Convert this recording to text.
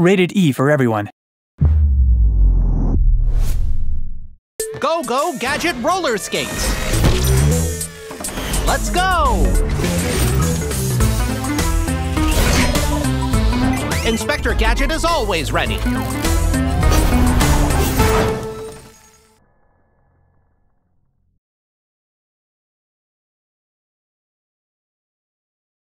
Rated E for everyone. Go Go Gadget roller skates. Let's go! Inspector Gadget is always ready.